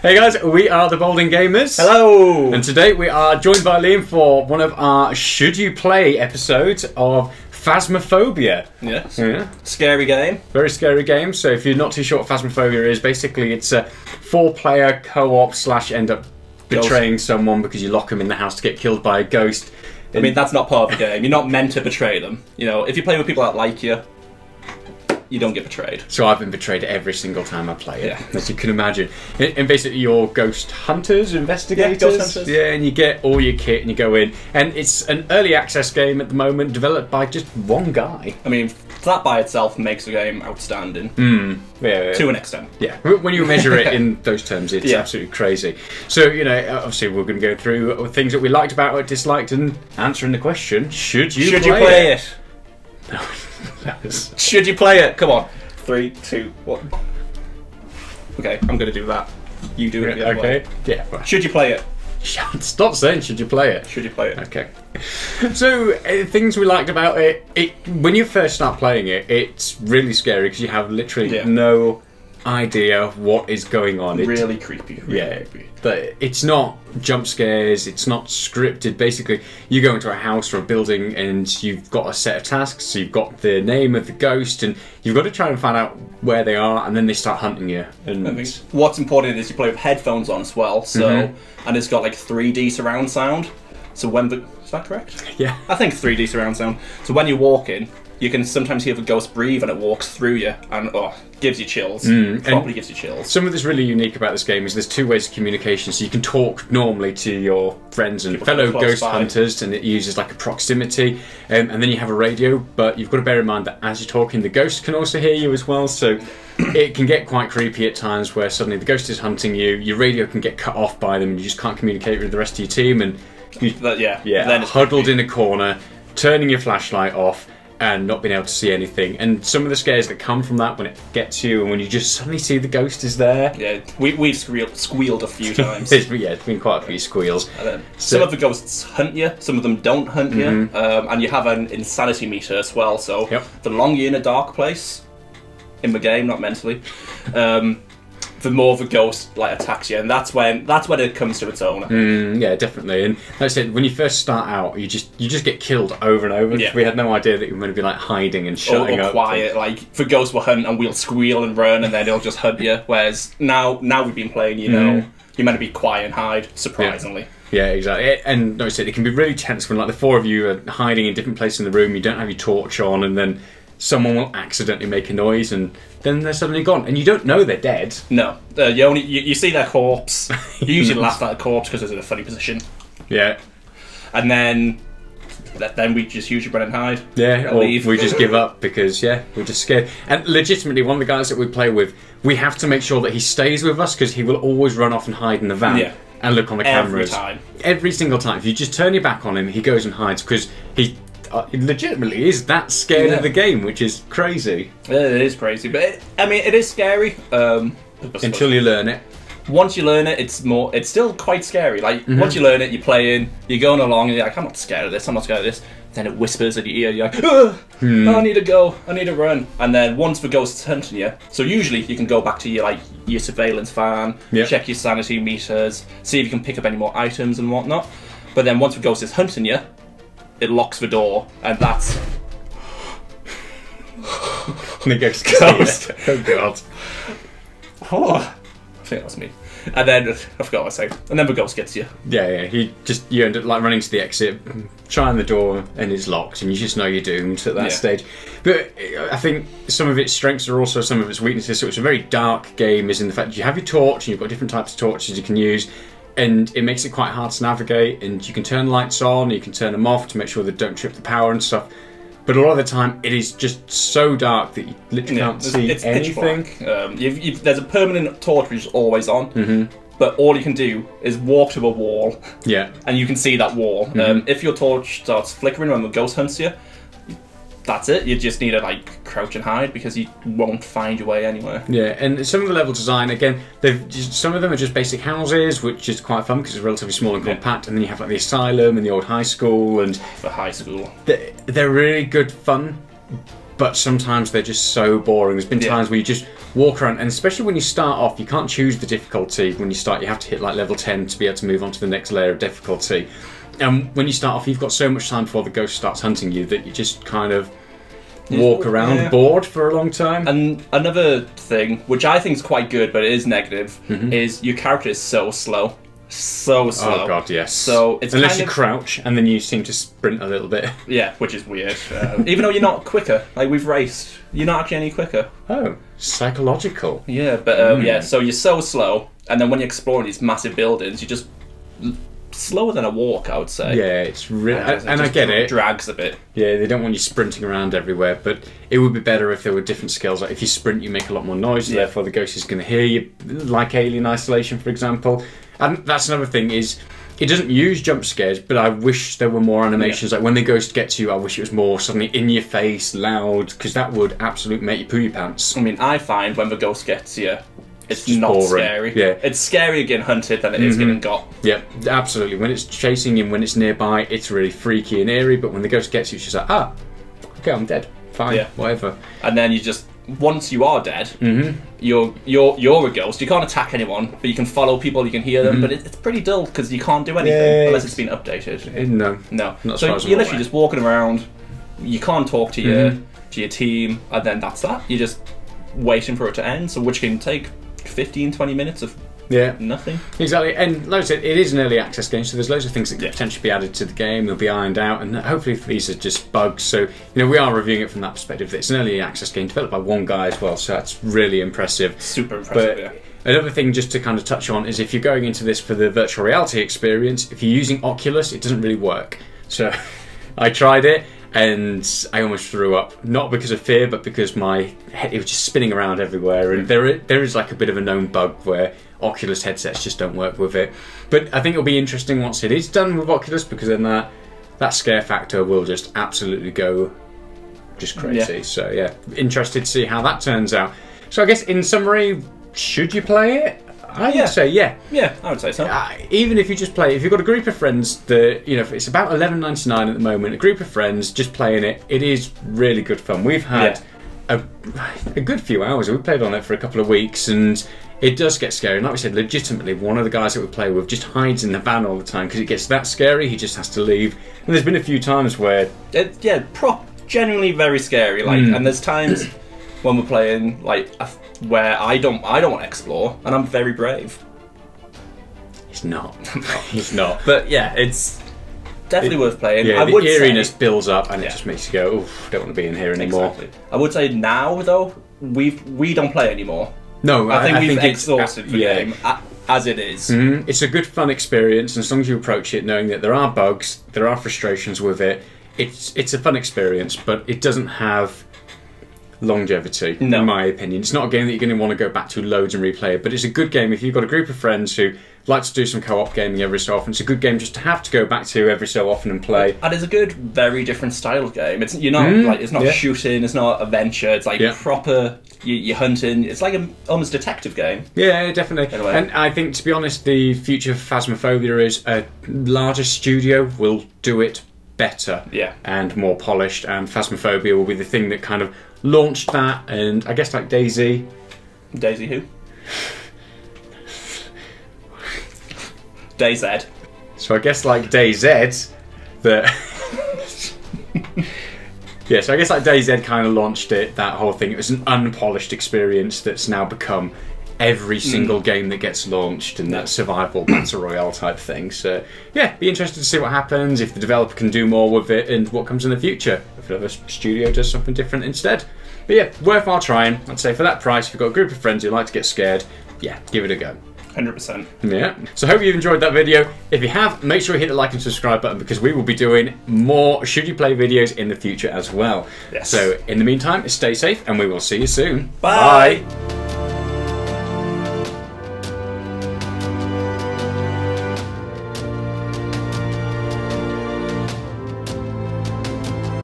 Hey guys, we are the Balding Gamers. Hello! And today we are joined by Liam for one of our Should You Play episodes of Phasmophobia. Yes. Yeah. Scary game. Very scary game. So if you're not too sure what Phasmophobia is, basically it's a four-player co-op slash end up betraying someone because you lock them in the house to get killed by a ghost. I mean, that's not part of the game. You're not meant to betray them. You know, if you're playing with people that like you, you don't get betrayed. So I've been betrayed every single time I play it, Yeah. as you can imagine. And basically, you're ghost hunters, investigators. Yeah, ghost hunters. Yeah, and you get all your kit and you go in. And it's an early access game at the moment, developed by just one guy. I mean, that by itself makes the game outstanding. Hmm. Yeah, To an extent. yeah. When you measure it in those terms, it's Yeah. absolutely crazy. So you know, uh, obviously, we're going to go through things that we liked about it, disliked, and answering the question: Should you Should play you play it? Was- Should you play it? Come on. Three, two, one. Okay, I'm gonna do that. You do it okay. way. Yeah. Should you play it? Stop saying. Should you play it? Should you play it? Okay. So uh, things we liked about it, it when you first start playing it, it's really scary because you have literally Yeah. no idea what is going on. It- Really creepy. Really yeah, creepy. but it's not jump scares. It's not scripted. Basically, you go into a house or a building and you've got a set of tasks. So you've got the name of the ghost, and you've got to try and find out where they are, and then they start hunting you. And what's important is you play with headphones on as well. So, Mm-hmm. and it's got like 3D surround sound. So when the is that correct? yeah, I think 3D surround sound. So when you're walking, you can sometimes hear the ghost breathe and it walks through you and oh, gives you chills. Probably gives you chills. Something that's really unique about this game is there's two ways of communication. So you can talk normally to your friends and fellow ghost by. hunters, and it uses like a proximity. Um, and then you have a radio, but you've got to bear in mind that as you're talking, the ghost can also hear you as well. So it can get quite creepy at times where suddenly the ghost is hunting you, your radio can get cut off by them, and you just can't communicate with the rest of your team, and you, But yeah, yeah, then it's huddled creepy. in a corner, turning your flashlight off. And not being able to see anything, and some of the scares that come from that when it gets you, and when you just suddenly see the ghost is there, Yeah, we, we've squealed, squealed a few times. it's, yeah, it's been quite a few squeals. Then So- some of the ghosts hunt you, some of them don't hunt you, um, and you have an insanity meter as well. So. Yep. the longer you're in a dark place, in the game, not mentally, um, the more the ghost like attacks you, and that's when that's when it comes to its own. Mm, yeah, definitely. And like I said, when you first start out, you just you just get killed over and over. Yeah. We had no idea that you were going to be like hiding and Or, shutting or up. quiet, like the ghost will hunt and we'll squeal and run, and then it'll just hunt you. Whereas now, now we've been playing, you know, Mm. you're meant to be quiet and hide. Surprisingly, Yeah, exactly. It- And like I said, it can be really tense when like the four of you are hiding in different places in the room. You don't have your torch on, and then someone will accidentally make a noise, and then they're suddenly gone, and you don't know they're dead. no, uh, you only you, you see their corpse. You usually laugh at a corpse because it's in a funny position. Yeah, and then th- then we just usually run and hide. Yeah, And or leave. we just give up because yeah, we're just scared. And legitimately, one of the guys that we play with, we have to make sure that he stays with us because he will always run off and hide in the van Yeah. and look on the Every cameras time. Every single time, if you just turn your back on him, he goes and hides because he. Uh, legitimately is that scared of the game, which is crazy It is crazy, but it, I mean, it is scary. Um, until you learn it. once you learn it, it's more. It's still quite scary. Like Mm-hmm. once you learn it, you're playing, you're going along, and you're like, I'm not scared of this. I'm not scared of this. Then it whispers in your ear. You're like, Hmm. I need to go. I need to run. And then once the ghost's hunting you, so usually you can go back to your like your surveillance van, Yep. check your sanity meters, see if you can pick up any more items and whatnot. But then once the ghost is hunting you, it locks the door, and that's goes ghost. oh god. Oh, I think that's me. And then I forgot what I was saying. And then the ghost gets you. Yeah, yeah. He just you end up like running to the exit, trying the door, and it's locked, and you just know you're doomed at that Yeah. stage. But I think some of its strengths are also some of its weaknesses. So it's a very dark game, is in the fact that you have your torch, and you've got different types of torches you can use, and it makes it quite hard to navigate. And you can turn lights on, you can turn them off to make sure they don't trip the power and stuff. But a lot of the time, it is just so dark that you literally can't see it's anything. Um, you've, you've, there's a permanent torch which is always on, Mm-hmm. but all you can do is walk to a wall, Yeah, and you can see that wall. Mm-hmm. Um, if your torch starts flickering when the ghost hunts you, that's it. You just need to like crouch and hide because you won't find your way anywhere. Yeah, and some of the level design again, they've just, some of them are just basic houses, which is quite fun because it's relatively small and Yeah. compact. And then you have like the asylum and the old high school, and For high school, they're, they're really good fun. but sometimes they're just so boring. There's been Yeah. times where you just walk around, and especially when you start off, you can't choose the difficulty. When you start, you have to hit like level 10 to be able to move on to the next layer of difficulty. And when you start off, you've got so much time before the ghost starts hunting you that you just kind of walk around yeah. bored for a long time. And another thing, which I think is quite good, but it is negative, Mm-hmm. is your character is so slow, so slow. Oh god, yes. So it's unless kind you of- crouch and then you seem to sprint a little bit. Yeah, which is weird. Uh, even though you're not quicker, like we've raced, you're not actually any quicker. Oh, psychological. Yeah, but um, Hmm. yeah, so you're so slow, and then when you're exploring these massive buildings, you're just slower than a walk, I would say. Yeah, it's really, Uh, it and I get it. Drags a bit. Yeah, they don't want you sprinting around everywhere, but it would be better if there were different skills. Like if you sprint, you make a lot more noise, Yeah. therefore the ghost is going to hear you. Like Alien Isolation, for example. And that's another thing is it doesn't use jump scares, but I wish there were more animations. Like when the ghost gets to you, I wish it was more suddenly in your face, loud, because that would absolutely make you poo your pants. I mean, I find when the ghost gets you, it's, not boring. scary. Yeah. Mm-hmm. It's scarier getting hunted than it is getting got. Yeah, absolutely. When it's chasing you, when it's nearby, it's really freaky and eerie. But when the ghost gets you, she's like, ah, okay, I'm dead. Fine, Yeah. whatever. And then you just once you are dead, Mm-hmm. you're you're you're a ghost. You can't attack anyone, but you can follow people. You can hear them, Mm-hmm. but it, it's pretty dull because you can't do anything Yeah, unless it's- been updated. Eh, No, No, so you're literally aware. just walking around. You can't talk to your Mhm. to your team, and then that's that. You're just waiting for it to end. So which can take 15, 20 minutes of yeah. nothing. Exactly, and like I said, it is an early access game, so there's loads of things that could Yeah. potentially be added to the game. They'll be ironed out, and hopefully these are just bugs. So you know, we are reviewing it from that perspective. It's an early access game developed by one guy as well, so that's really impressive. Super impressive. But yeah. another thing, just to kind of touch on, is if you're going into this for the virtual reality experience, if you're using Oculus, it doesn't really work. So I tried it. And I almost threw up, not because of fear, but because my head it was just spinning around everywhere. And there, there is like a bit of a known bug where Oculus headsets just don't work with it. But I think it'll be interesting once it is done with Oculus, because then that that scare factor will just absolutely go just crazy. Yeah. So yeah, interested to see how that turns out. So I guess in summary, should you play it? I Yeah. would say yeah. Yeah, I would say so. Uh, even if you just play, if you've got a group of friends that you know, it's about eleven ninety nine at the moment. A group of friends just playing it, it is really good fun. We've had a, a good few hours. We played on it for a couple of weeks, and it does get scary. And like we said, legitimately, one of the guys that we play with just hides in the van all the time because it gets that scary. He just has to leave. And there's been a few times where It, yeah, prop genuinely very scary. Like, Hmm. and there's times when we're playing like where I don't I don't want to explore, and I'm very brave. he's not, he's not. But yeah, it's definitely worth playing. Yeah, I the would eeriness say, builds up, and Yeah. it just makes you go, "Oof, don't want to be in here anymore." exactly. I would say now though we we don't play anymore. No, I think we've it's- uh, exhausted the yeah. game as it is. Mhm. It's a good, fun experience, and as long as you approach it knowing that there are bugs, there are frustrations with it, it's it's a fun experience, but it doesn't have longevity, No. in my opinion. It's not a game that you're going to want to go back to loads and replay it, but it's a good game if you've got a group of friends who like to do some co-op gaming every so often. It's a good game just to have to go back to every so often and play. And it's a good, very different style of game. It's you're not Mm, like it's not yeah. shooting, it's not adventure. It's like Yeah. proper. You, you're hunting. It's like a almost detective game. Yeah, definitely. Anyway. And I think, to be honest, the future of Phasmophobia is a larger studio will do it better Yeah. and more polished, and Phasmophobia will be the thing that kind of launched that. And I guess, like Daisy, Daisy who? DayZ. so I guess, like DayZ, that. Yeah, so I guess like DayZ kind of launched it, that whole thing. It was an unpolished experience that's now become every mm. single game that gets launched and that survival battle royale type thing. So yeah, be interested to see what happens if the developer can do more with it and what comes in the future. If another studio does something different instead. But yeah, worthwhile trying. I'd say for that price, if you've got a group of friends who like to get scared, yeah, give it a go. Hundred percent. Yeah. So hope you've enjoyed that video. If you have, make sure you hit the like and subscribe button because we will be doing more Should You Play videos in the future as well. Yes. So in the meantime, stay safe and we will see you soon. Bye. Bye.